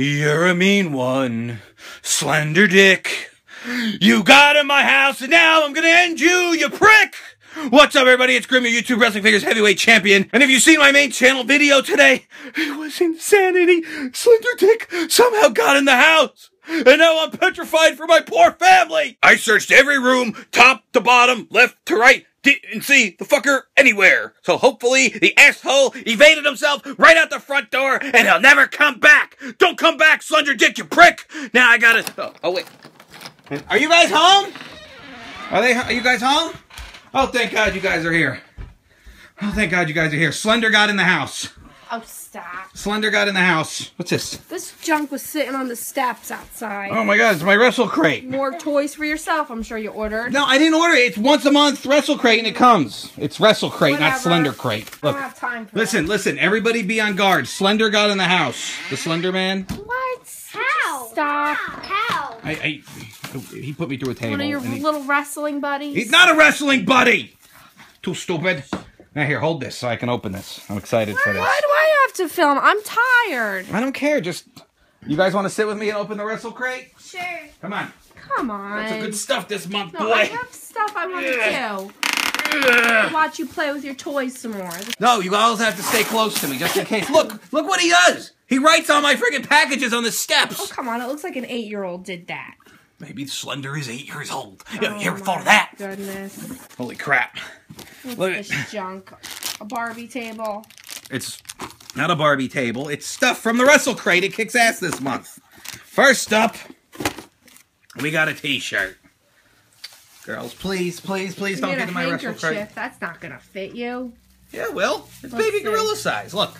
You're a mean one, Slender Dick. You got in my house and now I'm gonna end you, you prick! What's up, everybody? It's Grim, YouTube Wrestling Figures Heavyweight Champion. And if you've seen my main channel video today, it was insanity. Slender Dick somehow got in the house. And now I'm petrified for my poor family. I searched every room, top to bottom, left to right, didn't see the fucker anywhere. So hopefully the asshole evaded himself right out the front door and he'll never come back. Don't come back, Slender Dick, you prick. Now I gotta. Oh, oh wait. Are you guys home? Are they? Are you guys home? Oh, thank God you guys are here. Oh, thank God you guys are here. Slender got in the house. Oh, stop. Slender got in the house. What's this? This junk was sitting on the steps outside. Oh my God, it's my WrestleCrate. More toys for yourself, I'm sure you ordered. No, I didn't order it. It's once a month WrestleCrate and it comes. It's WrestleCrate, not Slender Crate. I Look, don't have time for listen, listen. Everybody be on guard. Slender got in the house. The Slender Man. that. What? How? Stop. How? I, I, he put me through a table. One of your and he- little wrestling buddies? he's not a wrestling buddy. Too stupid. Now here, hold this so I can open this. I'm excited for this. Why do I have to film? I'm tired. I don't care. Just you guys want to sit with me and open the WrestleCrate? Sure. Come on. Come on. That's some good stuff this month, no, I have stuff I want to do. Watch you play with your toys some more. No, you always have to stay close to me just in case. Look, look what he does. He writes on my friggin' packages on the steps. Oh, come on. It looks like an eight-year-old did that. Maybe Slender is eight years old. You Oh, ever thought of that? Goodness. Holy crap. What's Look at- this junk? A Barbie table. It's not a Barbie table. It's stuff from the WrestleCrate. It kicks ass this month. First up, we got a T-shirt. Girls, please, please, please don't get in my WrestleCrate. That's not gonna fit you. Yeah, well, it's Let's baby see. gorilla size. Look.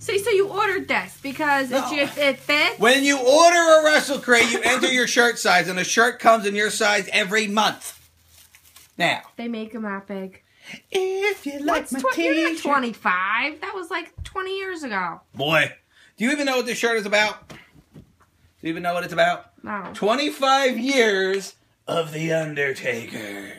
See, so you ordered this because No. it, it, it fits. When you order a WrestleCrate, you enter your shirt size, and a shirt comes in your size every month. Now, They make them that big. If you What's tw- you're not 25. That was like 20 years ago. boy, do you even know what this shirt is about? Do you even know what it's about? No. 25 years of The Undertaker.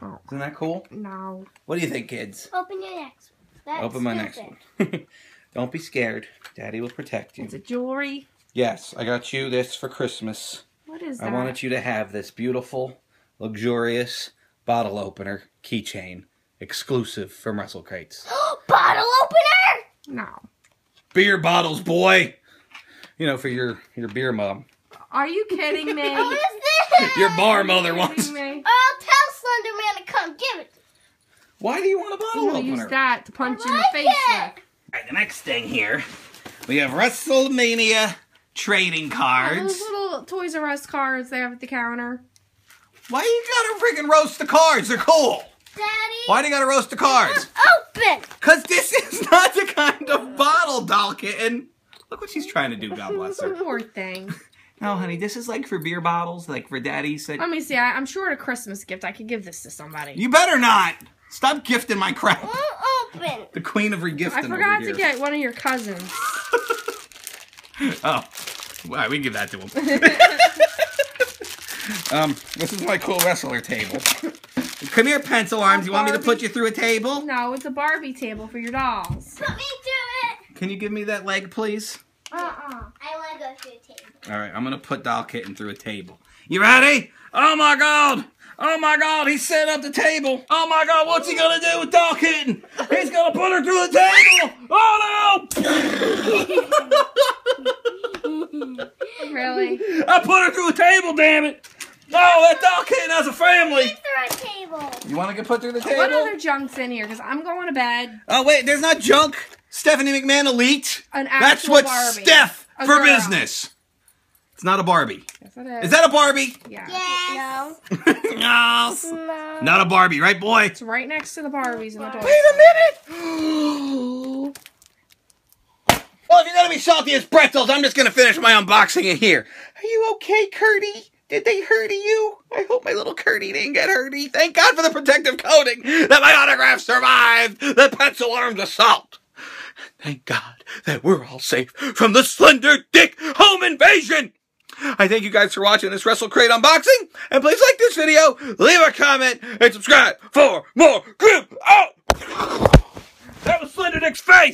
Oh. Isn't that cool? No. What do you think, kids? Open your next one. That's Open my next one. Don't be scared. Daddy will protect you. Is it jewelry? Yes, I got you this for Christmas. What is that? I wanted you to have this beautiful, luxurious bottle opener keychain exclusive from WrestleCrates. Bottle opener? No. Beer bottles, boy. You know, for your your beer mom. Are you kidding me? What is this? Your bar Are mother you wants. kidding me? I'll tell Slender Man to come give it. Why do you want a bottle I'm gonna opener? use that to punch you in the face it. with. Alright, the next thing here, we have WrestleMania trading cards. Those little Toys R Us cards they have at the counter. Why you gotta freaking roast the cards? They're cool. Daddy. Why do you gotta roast the cards? Open. Cause this is not the kind of bottle, doll kitten. Look what she's trying to do, God bless her. Poor thing. No, honey, this is like for beer bottles, like for daddies. That... Let me see. I, I'm sure at a Christmas gift I could give this to somebody. You better not. Stop gifting my crap. Won't open. The queen of regifting I forgot over to here. get one of your cousins. Oh, well, we can give that to him. um, this is my cool wrestler table. Come here, pencil arms. You want me to put you through a table? No, it's a Barbie table for your dolls. Put me through it. Can you give me that leg, please? Uh-uh. I want to go through the table. All right, I'm gonna put doll kitten through a table. You ready? Oh my god! Oh my god, He set up the table. Oh my god, what's he gonna do with doll kitten? He's gonna put her through the table. Oh no! Really? I put her through a table, damn it! Oh, that doll kitten has a family. Through a table. You want to get put through the table? What other junk's in here? Because I'm going to bed. Oh wait, there's not junk. Stephanie McMahon Elite. An That's actual what's Barbie. Steph A for girl. business. It's not a Barbie. Yes, it is. Is that a Barbie? Yeah. Yes. yes. No. Not a Barbie, right, boy? It's right next to the Barbies in the toy. Wait a minute. well, if you're gonna be salty as pretzels, I'm just gonna finish my unboxing in here. Are you okay, Curdy? Did they hurty you? I hope my little Curdy didn't get hurty. Thank God for the protective coating that my autograph survived the pencil arms assault. Thank God that we're all safe from the slender dick home invasion. I thank you guys for watching this WrestleCrate unboxing, and please like this video, leave a comment, and subscribe for more Group Out! That was Slender Dick's face!